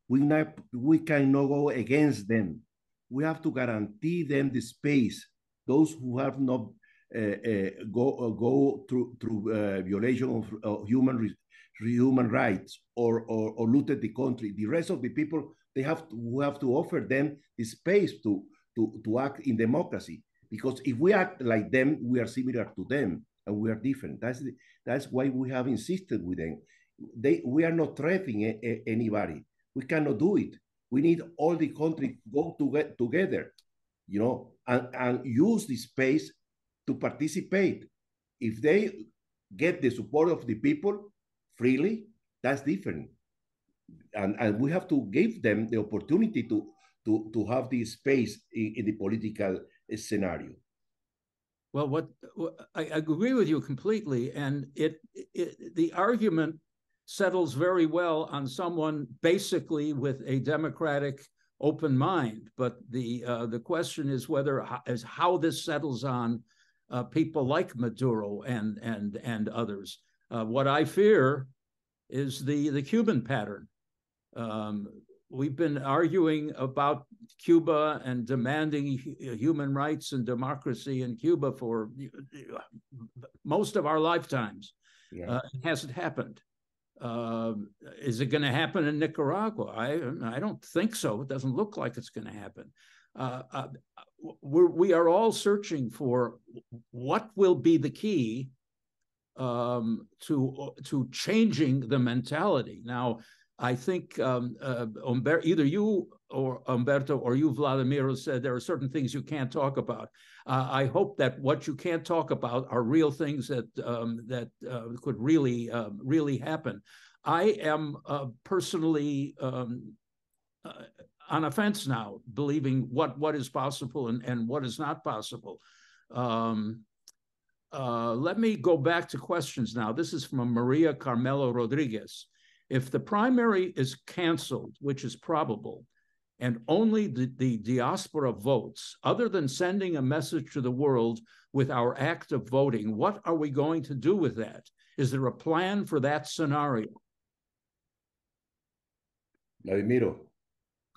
We, not, we cannot go against them. We have to guarantee them the space. Those who have not uh, uh, go uh, go through through uh, violation of human human rights or, or or looted the country. The rest of the people they have to, we have to offer them the space to, to, to act in democracy. Because if we act like them, we are similar to them and we are different. That's, the, that's why we have insisted with them. They, we are not threatening a, a, anybody. We cannot do it. We need all the country go to get together, you know, and, and use the space to participate. If they get the support of the people freely, that's different and, and we have to give them the opportunity to, to, to have this space in, in the political scenario. Well, what I agree with you completely, and it, it the argument settles very well on someone basically with a democratic open mind. But the uh, the question is whether is how this settles on uh, people like Maduro and and and others. Uh, what I fear is the the Cuban pattern, um, we've been arguing about Cuba and demanding human rights and democracy in Cuba for most of our lifetimes. Yeah. Uh, it hasn't happened. Uh, is it going to happen in Nicaragua? I I don't think so. It doesn't look like it's going to happen. Uh, uh, we're, we are all searching for what will be the key um, to to changing the mentality. Now, I think um, uh, Umber- either you or Humberto or you, Vladimir, said there are certain things you can't talk about. Uh, I hope that what you can't talk about are real things that um, that uh, could really uh, really happen. I am uh, personally. Um, uh, on a fence now, believing what what is possible and, and what is not possible. Um, uh, let me go back to questions now. This is from Maria Carmela Rodriguez. If the primary is canceled, which is probable, and only the, the diaspora votes, other than sending a message to the world with our act of voting, what are we going to do with that? Is there a plan for that scenario? Vladimiro.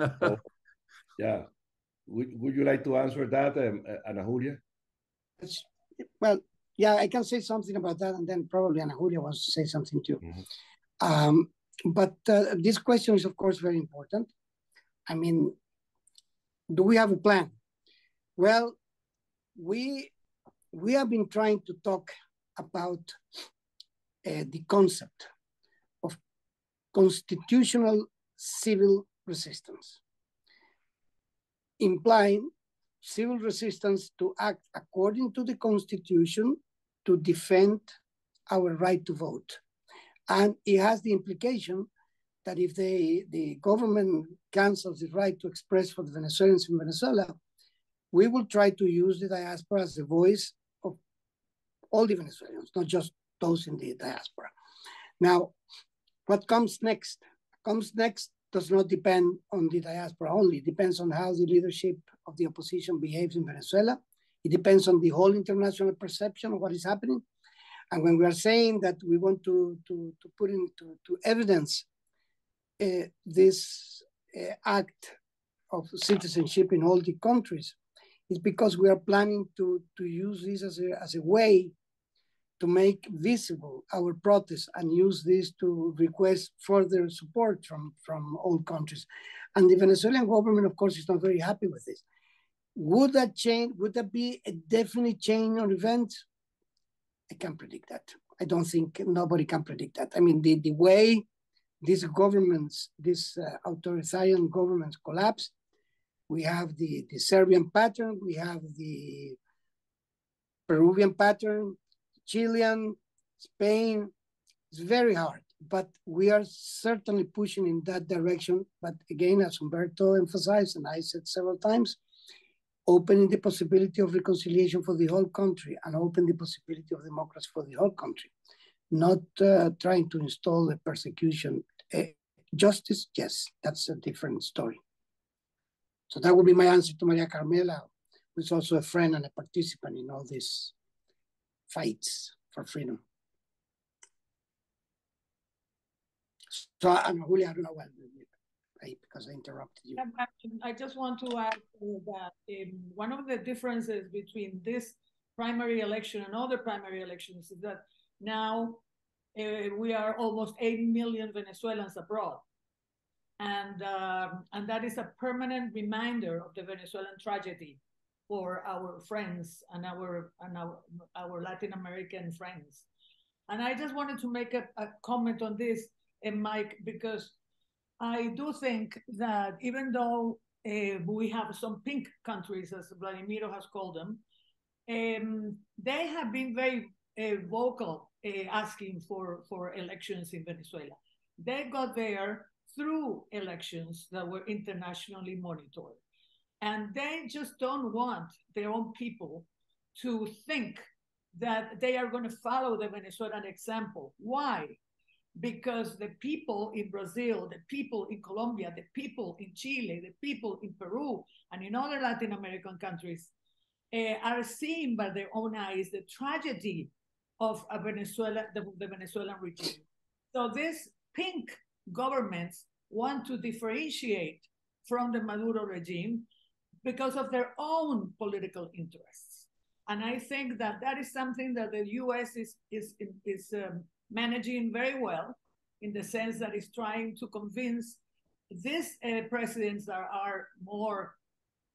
oh, yeah. Would, would you like to answer that, um, uh, Ana Julia? Well, yeah, I can say something about that, and then probably Ana Julia wants to say something too. Mm -hmm. um, but uh, this question is, of course, very important. I mean, do we have a plan? Well, we we have been trying to talk about uh, the concept of constitutional civil resistance, implying civil resistance to act according to the Constitution to defend our right to vote. And it has the implication that if they, the government cancels the right to express for the Venezuelans in Venezuela, we will try to use the diaspora as the voice of all the Venezuelans, not just those in the diaspora. Now, what comes next? Comes next does not depend on the diaspora only. It depends on how the leadership of the opposition behaves in Venezuela. It depends on the whole international perception of what is happening. And when we are saying that we want to, to, to put into to evidence uh, this uh, act of citizenship in all the countries it's because we are planning to, to use this as a, as a way to make visible our protest and use this to request further support from, from all countries. And the Venezuelan government, of course, is not very happy with this. Would that change? Would that be a definite change on events? I can't predict that. I don't think nobody can predict that. I mean, the, the way these governments, these uh, authoritarian governments collapse. We have the, the Serbian pattern, we have the Peruvian pattern, Chilean, Spain. It's very hard, but we are certainly pushing in that direction. But again, as Humberto emphasized, and I said several times, opening the possibility of reconciliation for the whole country and open the possibility of democracy for the whole country not uh, trying to install a persecution. Uh, justice, yes, that's a different story. So that would be my answer to Maria Carmela, who's also a friend and a participant in all these fights for freedom. So, Julia, I don't know because I interrupted you. I just want to add that um, one of the differences between this primary election and other primary elections is that now uh, we are almost 8 million Venezuelans abroad. And, um, and that is a permanent reminder of the Venezuelan tragedy for our friends and our, and our, our Latin American friends. And I just wanted to make a, a comment on this, uh, Mike, because I do think that even though uh, we have some pink countries, as Vladimir has called them, um, they have been very uh, vocal uh, asking for, for elections in Venezuela. They got there through elections that were internationally monitored. And they just don't want their own people to think that they are going to follow the Venezuelan example. Why? Because the people in Brazil, the people in Colombia, the people in Chile, the people in Peru, and in other Latin American countries uh, are seeing by their own eyes the tragedy of a Venezuela, the, the Venezuelan regime. So these pink governments want to differentiate from the Maduro regime because of their own political interests. And I think that that is something that the U.S. is is is um, managing very well, in the sense that it's trying to convince these uh, presidents that are more,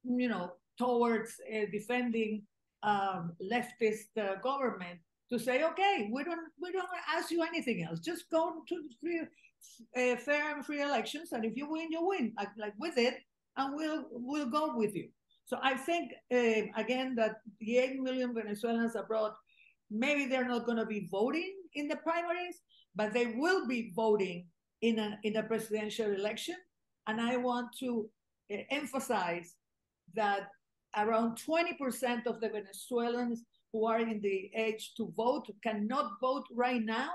you know, towards uh, defending um, leftist uh, government to say, okay, we don't we don't ask you anything else. Just go to free, uh, fair and free elections, and if you win, you win. Like, like with it, and we'll we'll go with you. So I think uh, again that the eight million Venezuelans abroad, maybe they're not going to be voting in the primaries, but they will be voting in a in a presidential election. And I want to emphasize that around 20% of the Venezuelans who are in the age to vote cannot vote right now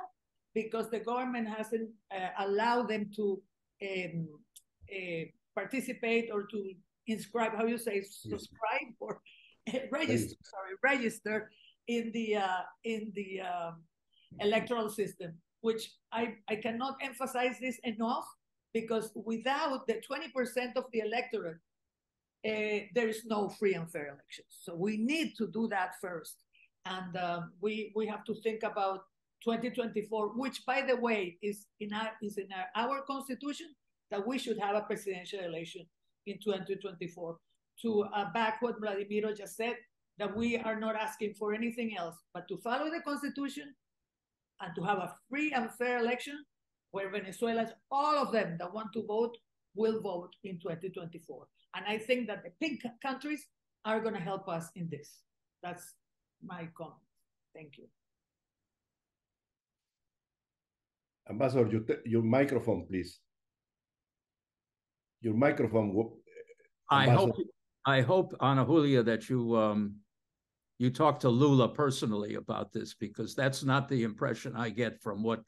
because the government hasn't uh, allowed them to um, uh, participate or to inscribe, how you say, subscribe or register, sorry, register in the uh, in the um, electoral system, which I, I cannot emphasize this enough because without the 20% of the electorate, uh, there is no free and fair elections. So we need to do that first. And uh, we, we have to think about 2024, which by the way, is in our, is in our, our constitution that we should have a presidential election in 2024. To uh, back what Vladimiro just said, that we are not asking for anything else but to follow the constitution and to have a free and fair election where Venezuelans, all of them that want to vote, will vote in 2024. And I think that the pink countries are going to help us in this. That's my comment. Thank you. Ambassador, your, your microphone, please. Your microphone. I hope, I hope, Ana Julia, that you um, you talked to Lula personally about this because that's not the impression I get from what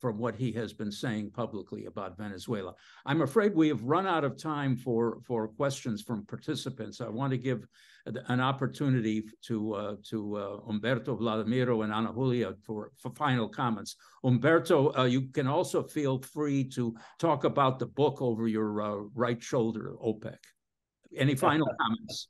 from what he has been saying publicly about Venezuela. I'm afraid we have run out of time for for questions from participants. I want to give an opportunity to uh, to uh, Humberto Vladimiro and Ana Julia for, for final comments. Humberto, uh, you can also feel free to talk about the book over your uh, right shoulder, OPEC. Any final comments?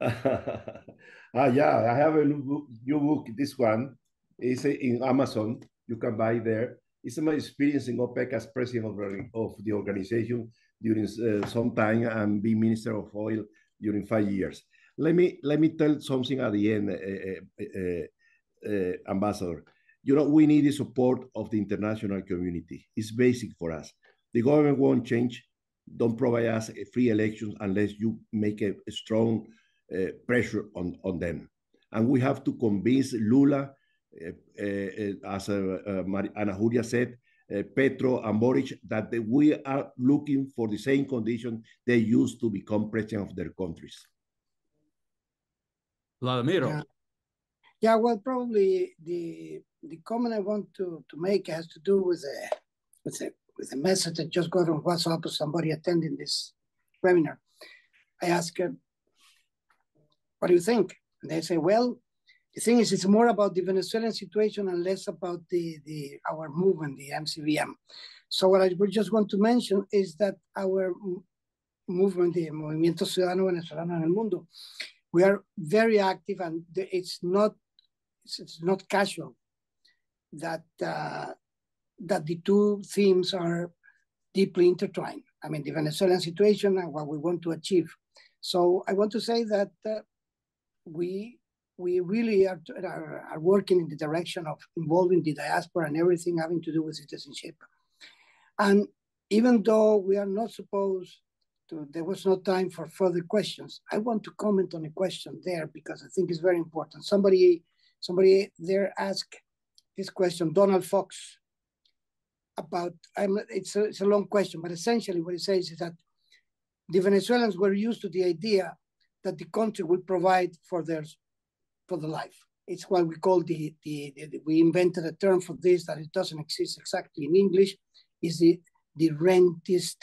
Ah, yeah, I have a new book. This one is in Amazon. You can buy there. It's my experience in OPEC as president of, the organization during uh, some time and being minister of oil during five years. Let me let me tell something at the end, uh, uh, uh, Ambassador. You know, we need the support of the international community. It's basic for us. The government won't change. Don't provide us free elections unless you make a, a strong uh, Eh, pressure on, on them. And we have to convince Lula, uh, uh, as Ana Julia said, Petro and Boric, that we are looking for the same condition they used to become president of their countries. Vladimiro. Yeah. yeah, well, probably the the comment I want to, to make has to do with a with a with a message that just got on WhatsApp of somebody attending this webinar. I asked her, what do you think? And they say, well, the thing is, it's more about the Venezuelan situation and less about the, the our movement, the MCVM. So what I would just want to mention is that our movement, the Movimiento Ciudadano Venezolano en el Mundo, we are very active and it's not it's, it's not casual that uh, that the two themes are deeply intertwined. I mean, the Venezuelan situation and what we want to achieve. So I want to say that uh, we we really are, are, are, working in the direction of involving the diaspora and everything having to do with citizenship. And even though we are not supposed to, there was no time for further questions. I want to comment on a question there because I think it's very important. Somebody, somebody there asked this question, Donald Fox, about, I'm, it's, a, it's a long question, but essentially what he says is that the Venezuelans were used to the idea that the country will provide for their for the life. It's what we call the, the, the, we invented a term for this that it doesn't exist exactly in English, is the the rentist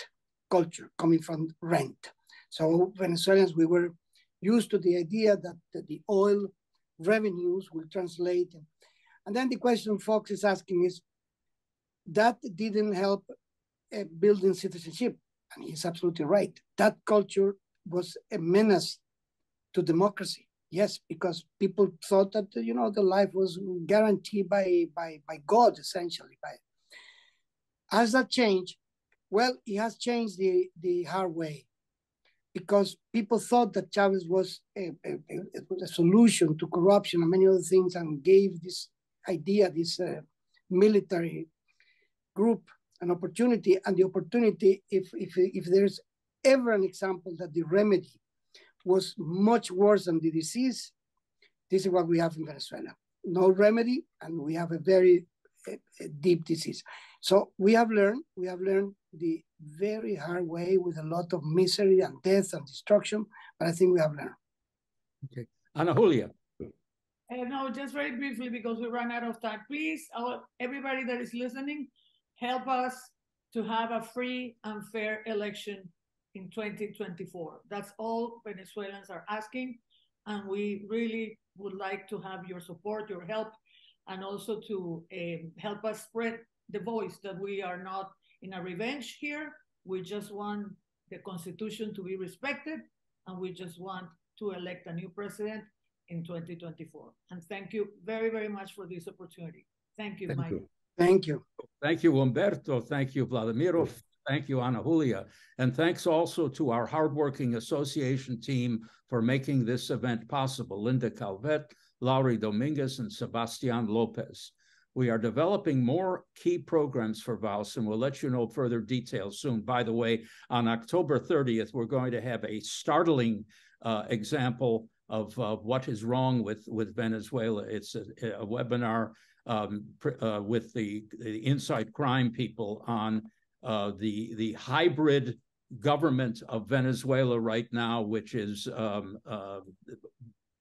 culture coming from rent. So Venezuelans, we were used to the idea that, that the oil revenues will translate. And then the question Fox is asking is, that didn't help uh, building citizenship. And he's absolutely right. That culture was a menace to democracy. Yes, because people thought that you know the life was guaranteed by by by God essentially. By has that changed? Well, it has changed the the hard way, because people thought that Chavez was a, a, a solution to corruption and many other things, and gave this idea, this uh, military group, an opportunity, and the opportunity, if if if there's ever an example that the remedy was much worse than the disease. This is what we have in Venezuela. No remedy, and we have a very a, a deep disease. So we have learned, we have learned the very hard way with a lot of misery and death and destruction, but I think we have learned. Okay. Ana Julia. Uh, no, just very briefly because we ran out of time. Please, our, everybody that is listening, help us to have a free and fair election in 2024. That's all Venezuelans are asking. And we really would like to have your support, your help, and also to um, help us spread the voice that we are not in a revenge here. We just want the Constitution to be respected, and we just want to elect a new president in 2024. And thank you very, very much for this opportunity. Thank you, Thank Mike. you. Thank you. Thank you, Humberto. Thank you, Vladimiro. Thank you, Ana Julia. And thanks also to our hardworking association team for making this event possible, Linda Calvet, Laurie Dominguez, and Sebastian Lopez. We are developing more key programs for VAUS, and we'll let you know further details soon. By the way, on October 30th, we're going to have a startling uh, example of uh, what is wrong with, with Venezuela. It's a, a webinar um, uh, with the, the InSight Crime people on uh, the the hybrid government of Venezuela right now, which is um, uh,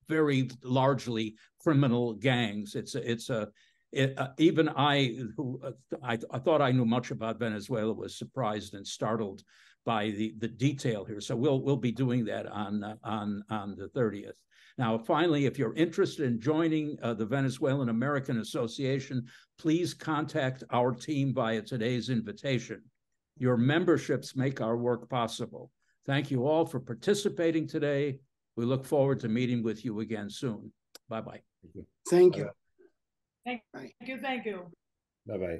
very largely criminal gangs. It's it's a it, uh, even I, who I, I thought I knew much about Venezuela, was surprised and startled by the the detail here. So we'll we'll be doing that on on on the thirtieth. Now, finally, if you're interested in joining uh, the Venezuelan American Association, please contact our team via today's invitation. Your memberships make our work possible. Thank you all for participating today. We look forward to meeting with you again soon. Bye bye. Thank you. Thank you. Thank you. Thank you. Bye bye.